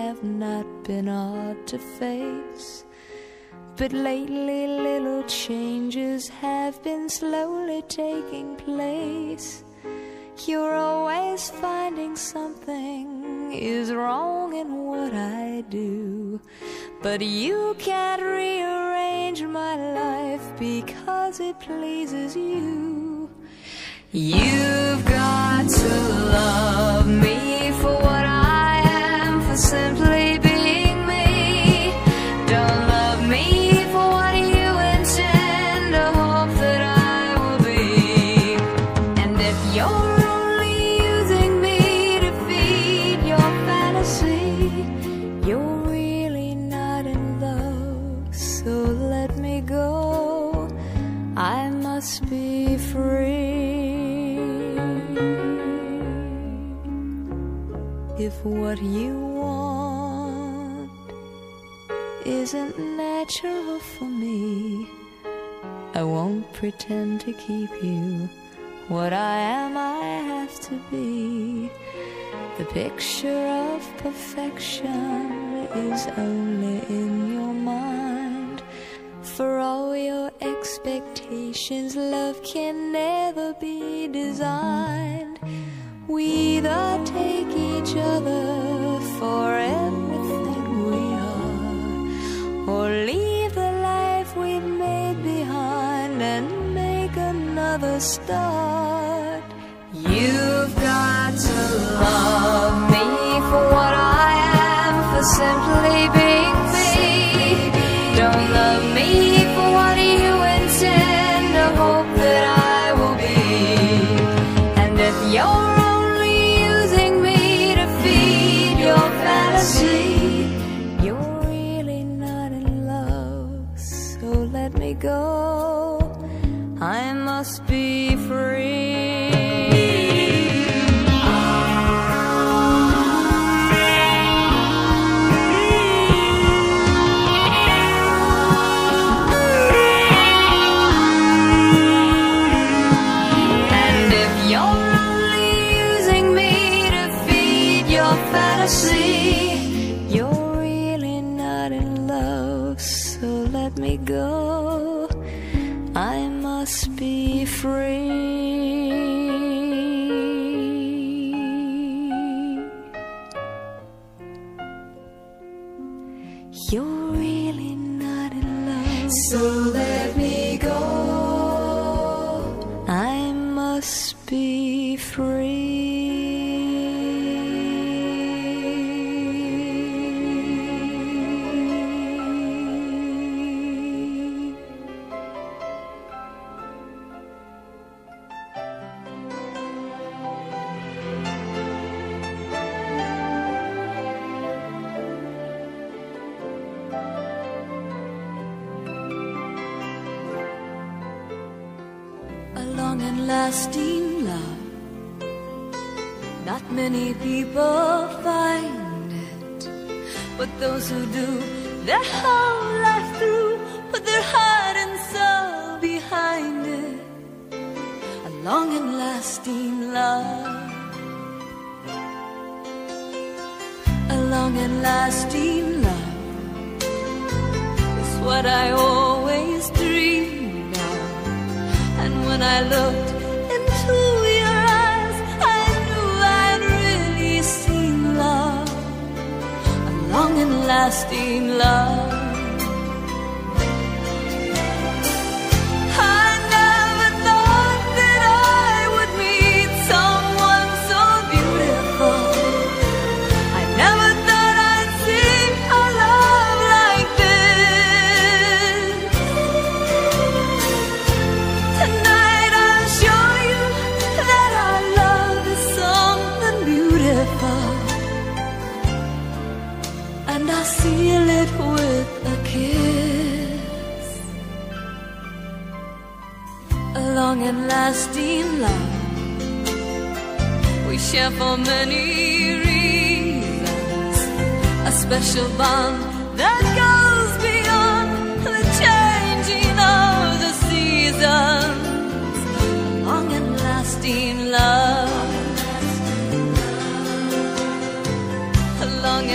have not been hard to face. But lately, little changes have been slowly taking place. You're always finding something is wrong in what I do. But you can't rearrange my life because it pleases you. You've got to love me for what I simply being me. Don't love me for what you intend hope that I will be. And if you're only using me to feed your fantasy, you're really not in love. So let me go. I must be free. If what you isn't natural for me, I won't pretend to keep you. What I am, I have to be. The picture of perfection is only in your mind. For all your expectations, love can never be designed. We either take each other for everything we are, or leave the life we've made behind and make another start. You've got to love me for what I am, for simply being me. Don't love me for what go. I must be free.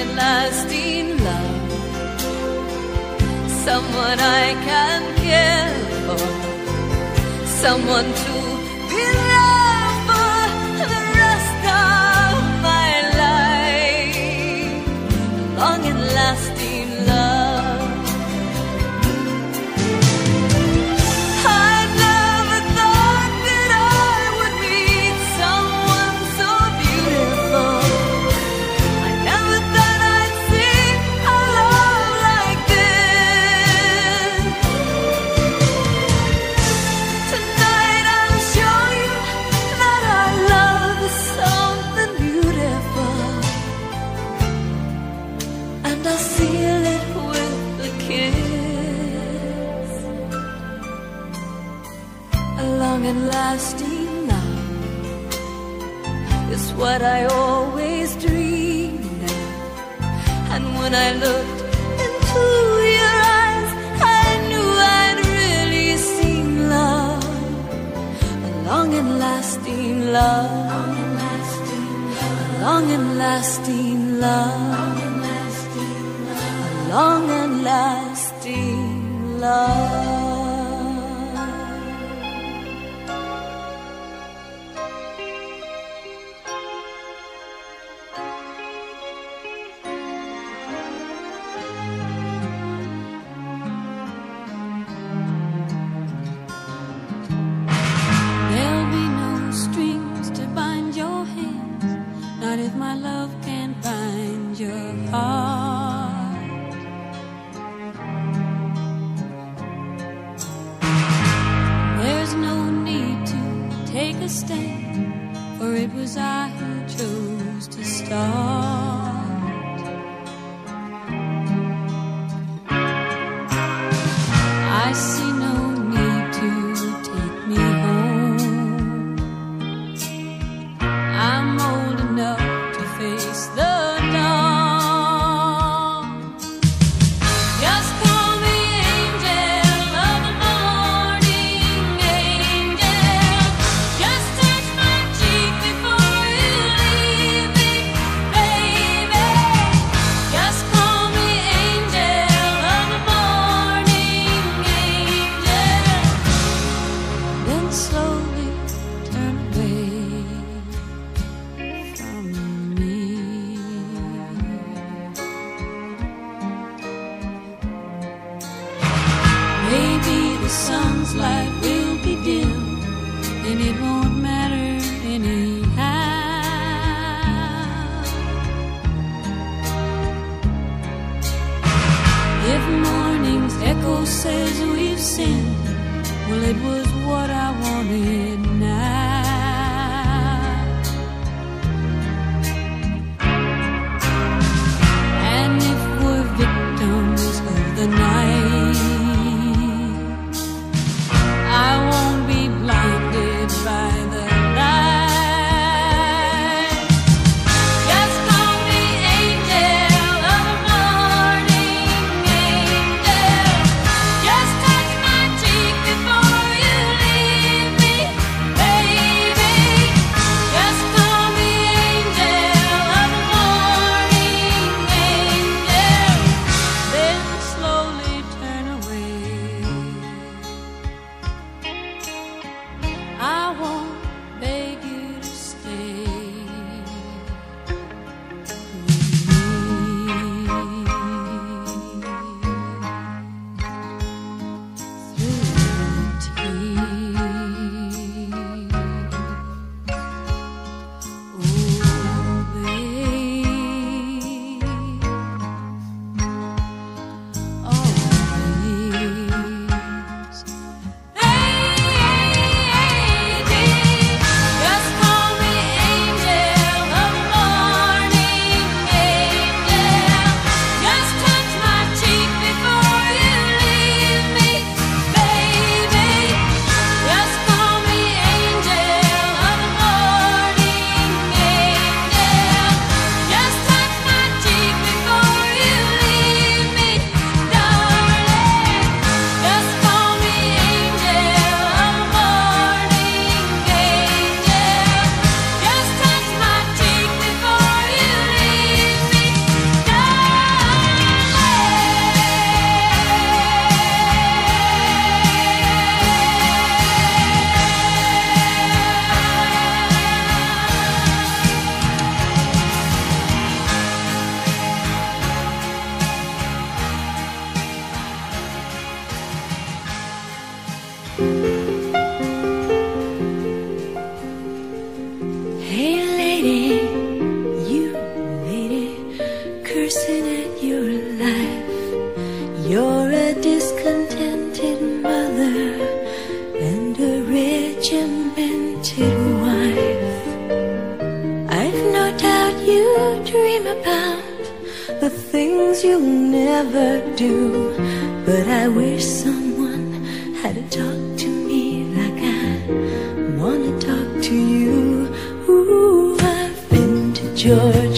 and lasting love. Someone I can care for, someone to believe. what I always dreamed of. And when I looked into your eyes, I knew I'd really seen love, a long and lasting love, a long and lasting love, a long and lasting love. the sun's light will be dim, and it won't matter anyhow. If morning's echo says we've sinned, well, it was what I wanted. dream about the things you'll never do. But I wish someone had talked talk to me like I wanna talk to you. Ooh, I've been to Georgia.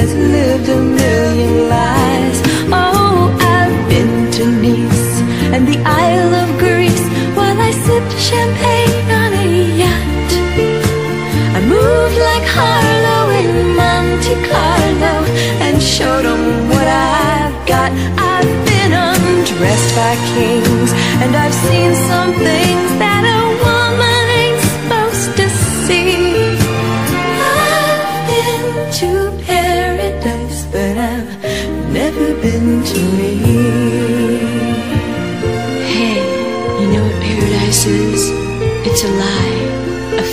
has lived a million lives. Oh, I've been to Nice and the Isle of Greece while I sipped champagne on a yacht. I moved like Harlow in Monte Carlo and showed them what I've got. I've been undressed by kings and I've seen something.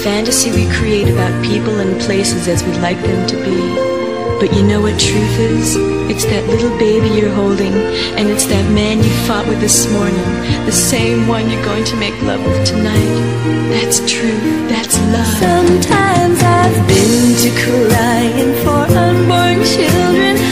fantasy we create about people and places as we'd like them to be. But you know what truth is? It's that little baby you're holding, and it's that man you fought with this morning, the same one you're going to make love with tonight. That's truth, that's love. Sometimes I've been to crying for unborn children.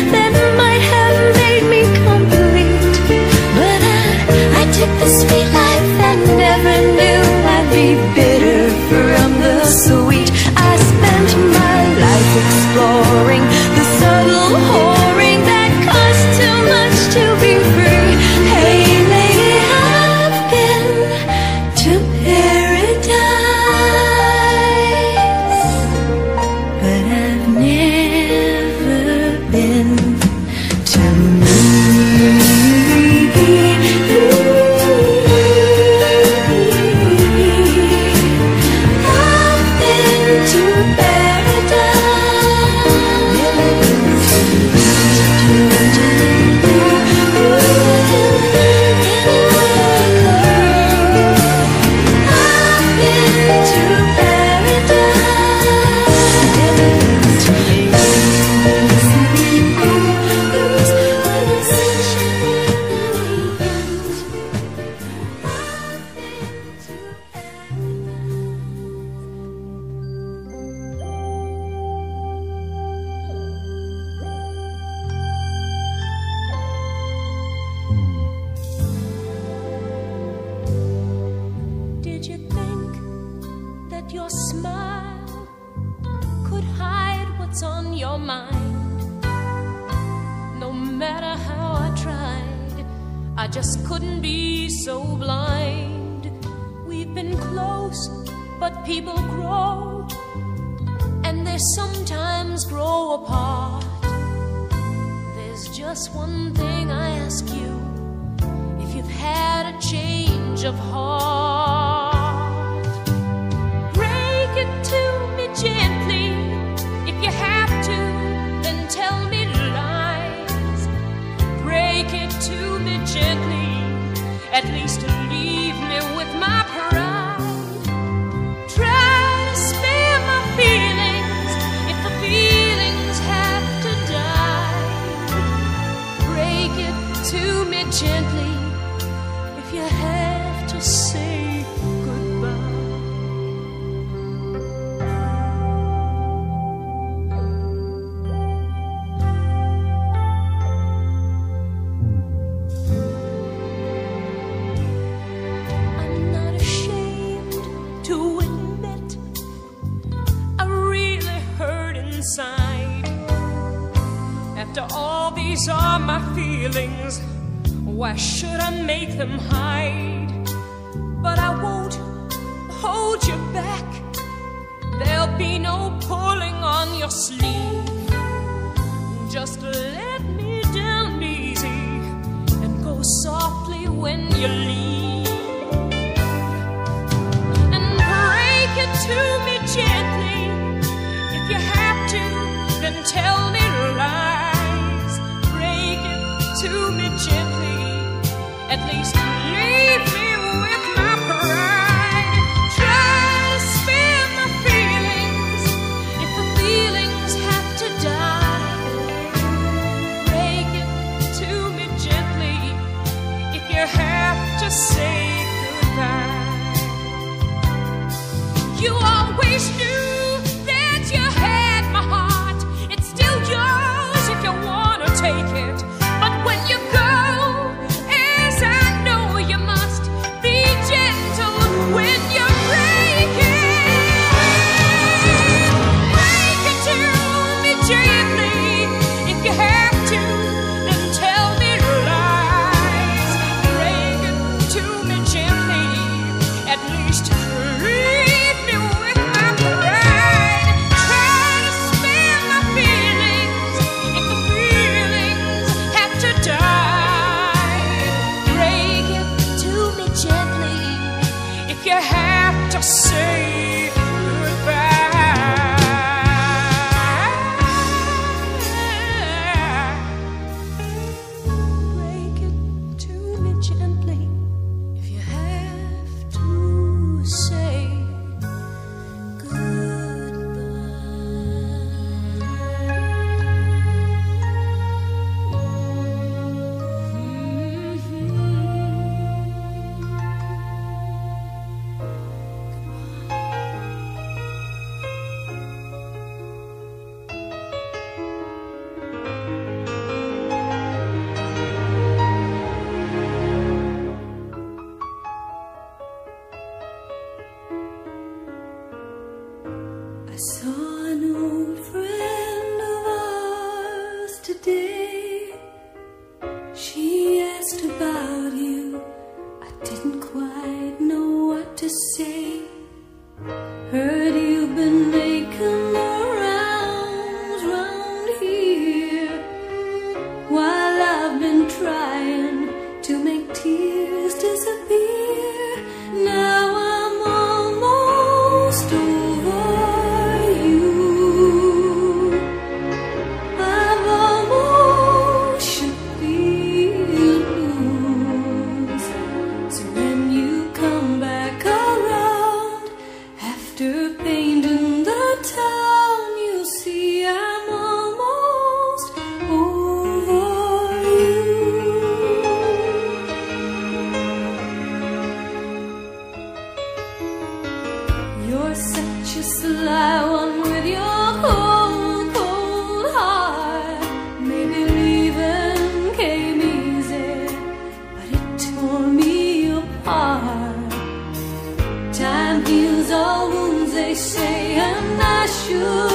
And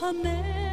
lost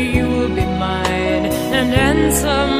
Say you'll be mine. And answer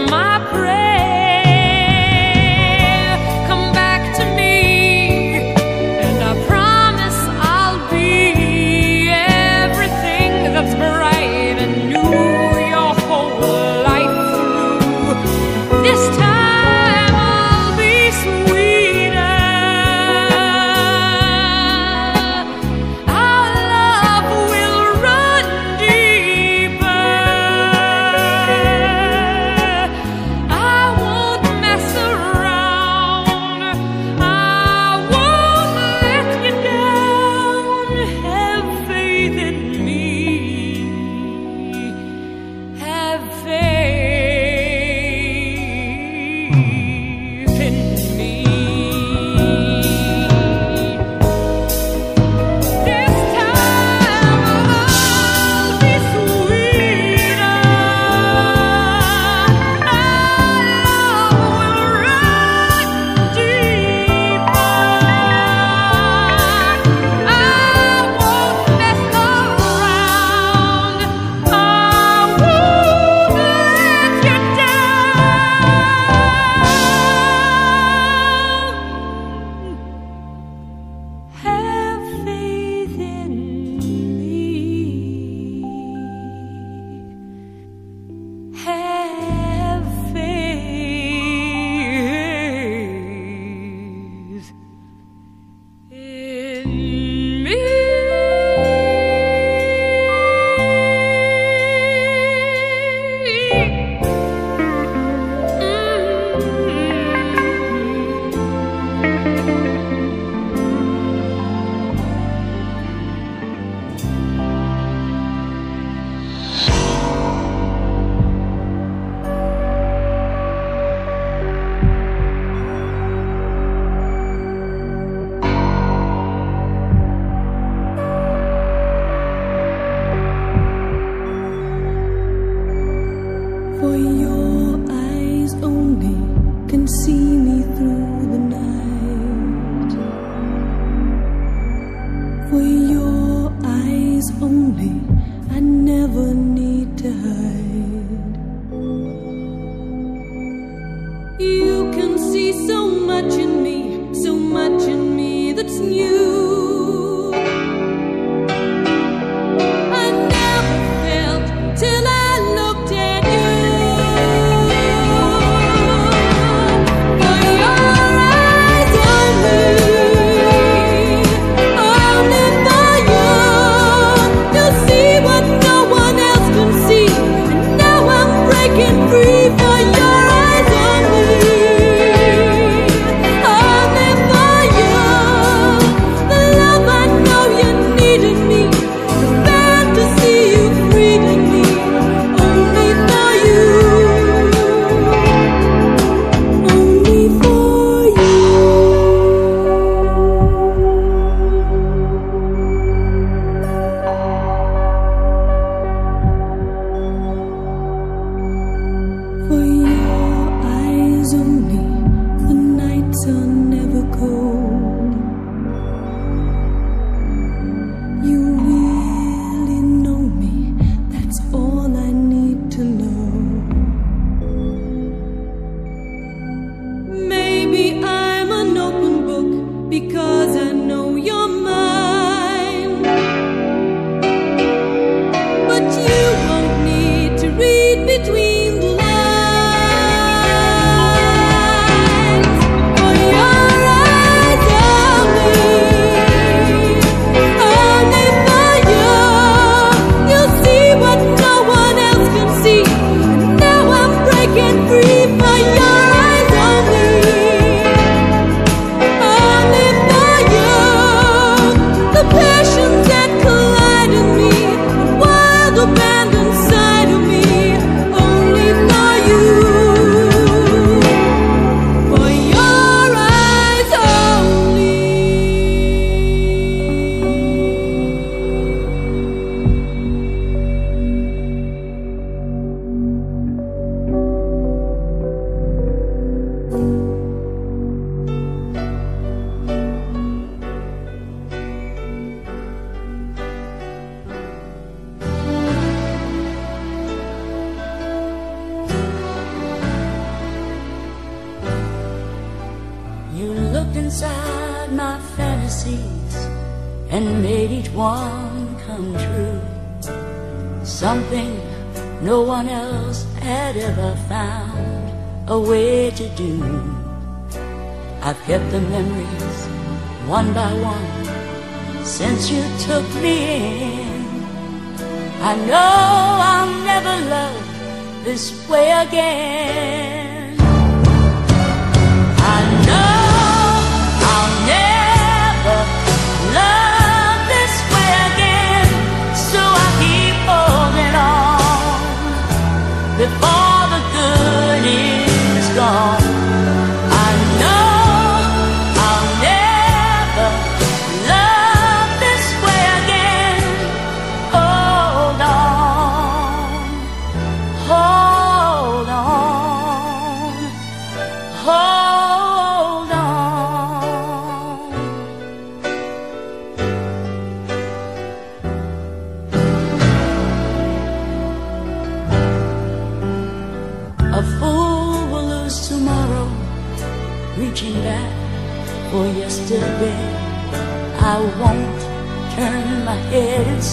before.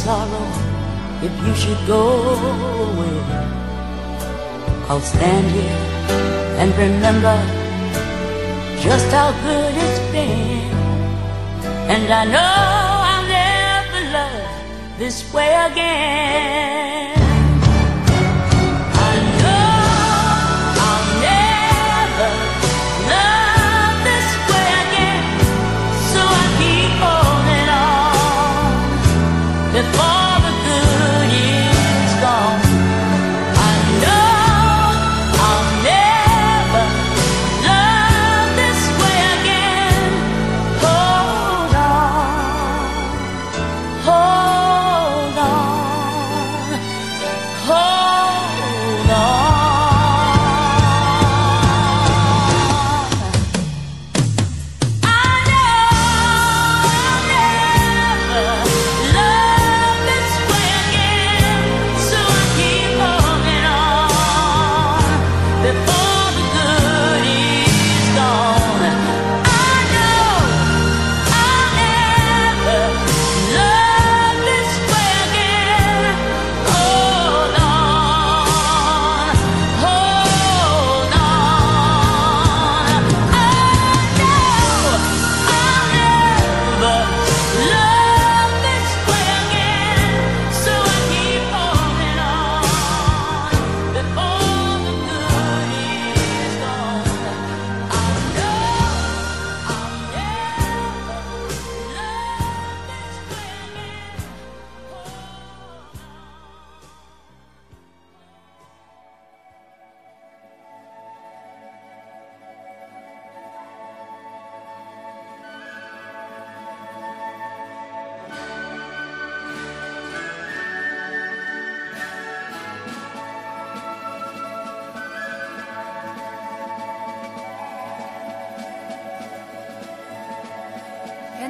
sorrow if you should go away. I'll stand here and remember just how good it's been. And I know I'll never love this way again.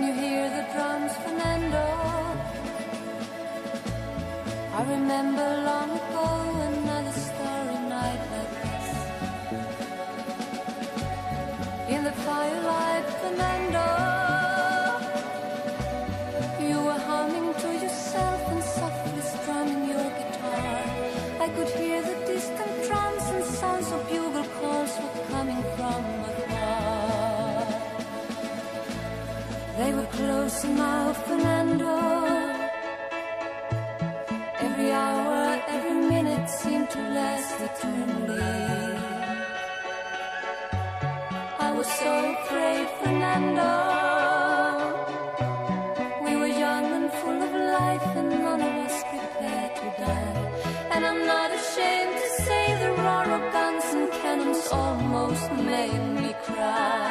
you hear the drums, Fernando? I remember long ago another starry night like this. In the firelight, Fernando, you were humming to yourself and softly strumming your guitar. I could hear the distant drums and sounds of bugle calls were coming from They were close now, Fernando. Every hour, every minute seemed to last eternally. I was so afraid, Fernando. We were young and full of life, and none of us prepared to die. And I'm not ashamed to say the roar of guns and cannons almost made me cry.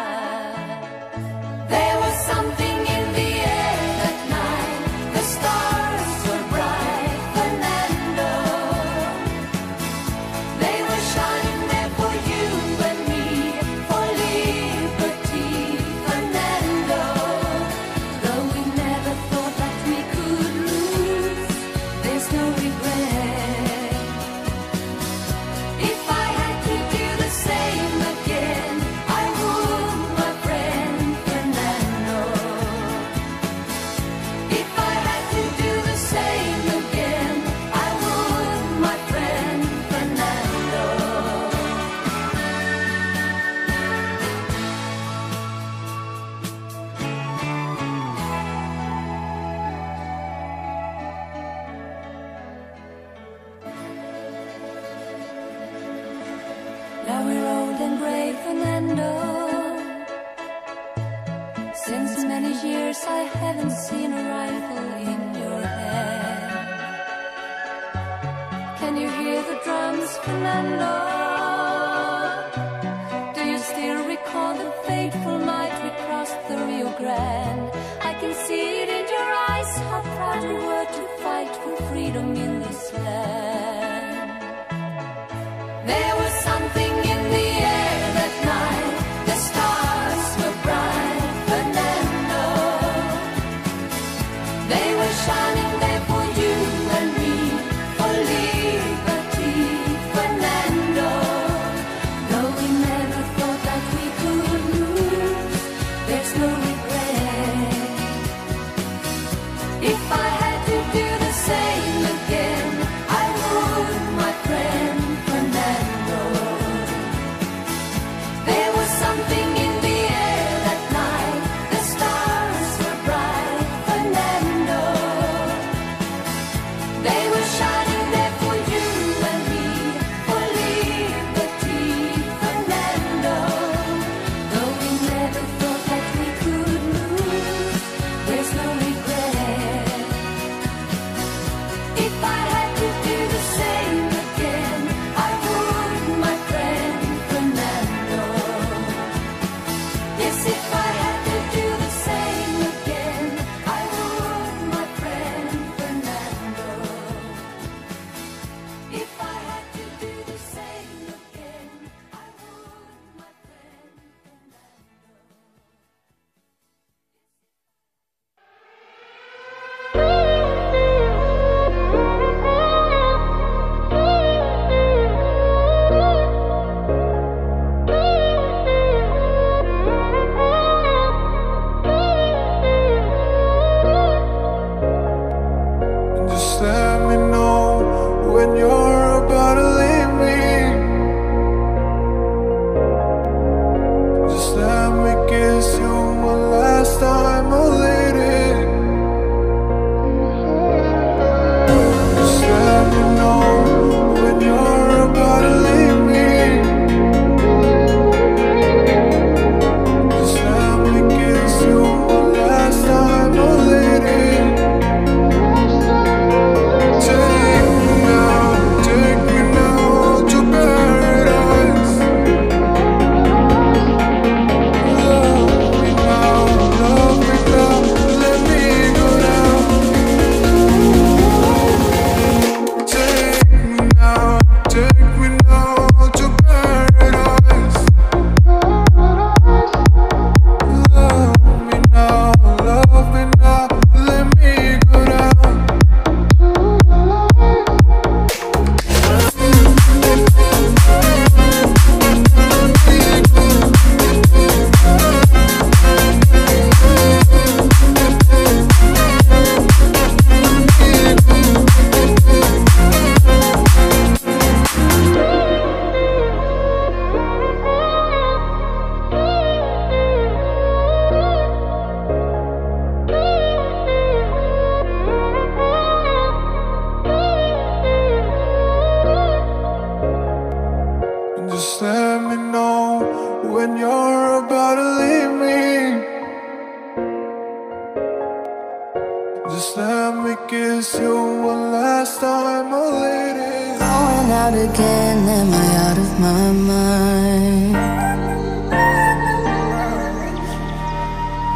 Just let me kiss you one last time, oh lady. Going out again, am I out of my mind?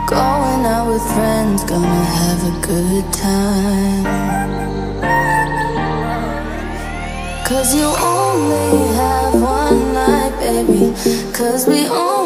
Going out with friends, gonna have a good time. Cause you only have one night, baby. Cause we only